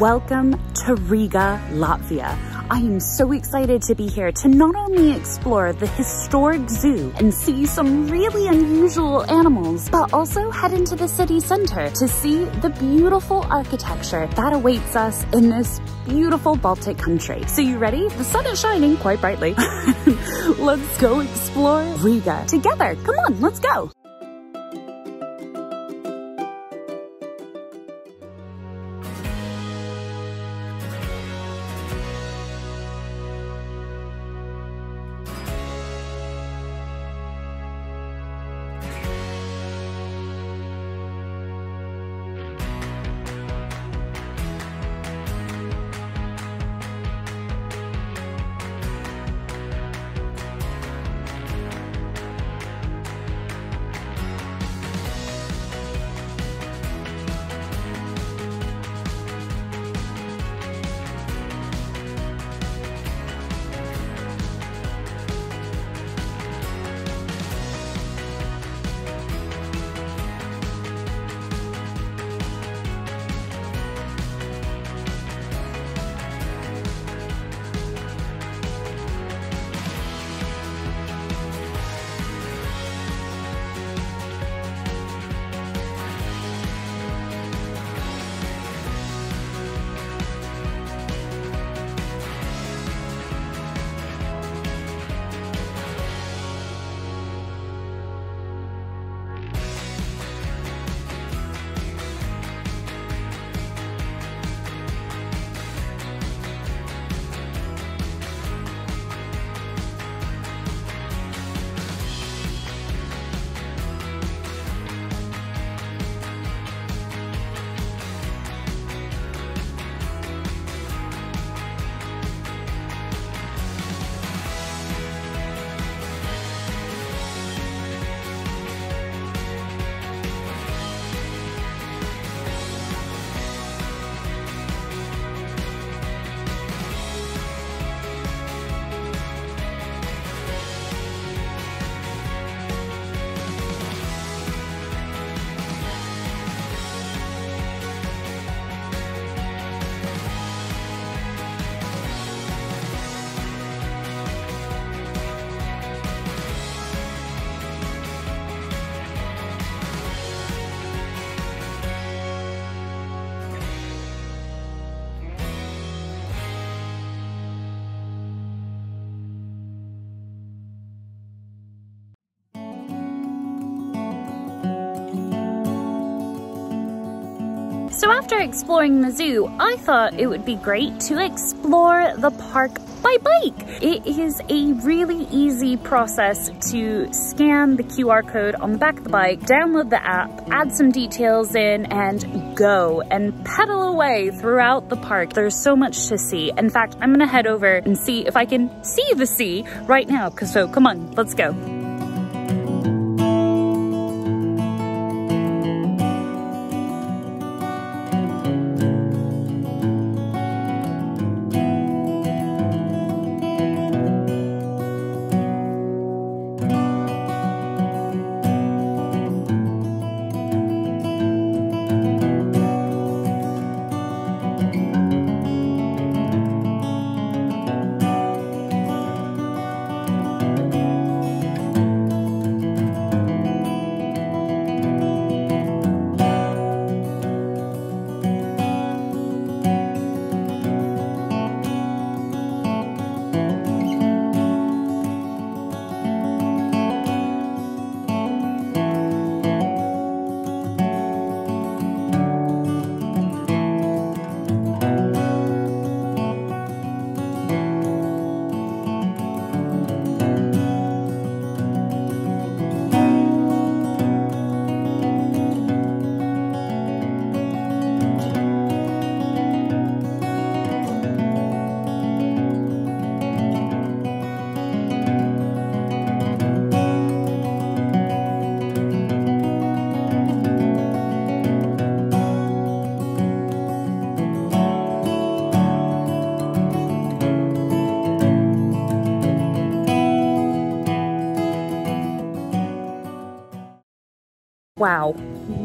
Welcome to Riga, Latvia. I am so excited to be here to not only explore the historic zoo and see some really unusual animals, but also head into the city center to see the beautiful architecture that awaits us in this beautiful Baltic country. So you ready? The sun is shining quite brightly. let's go explore Riga together. Come on, let's go. So after exploring the zoo, I thought it would be great to explore the park by bike. It is a really easy process to scan the QR code on the back of the bike, download the app, add some details in, and go and pedal away throughout the park. There's so much to see. In fact, I'm gonna head over and see if I can see the sea right now. So come on, let's go. Wow,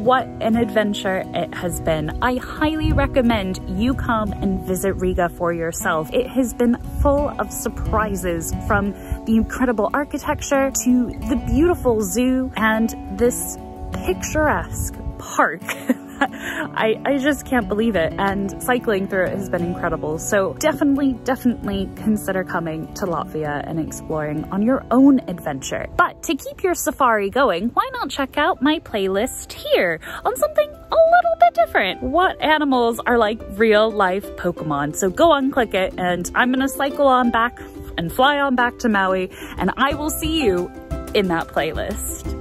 what an adventure it has been. I highly recommend you come and visit Riga for yourself. It has been full of surprises from the incredible architecture to the beautiful zoo and this picturesque park. I, I just can't believe it. And cycling through it has been incredible. So definitely, definitely consider coming to Latvia and exploring on your own adventure. But to keep your safari going, why not check out my playlist here on something a little bit different. What animals are like real life Pokemon? So go on, click it, and I'm gonna cycle on back and fly on back to Maui, and I will see you in that playlist.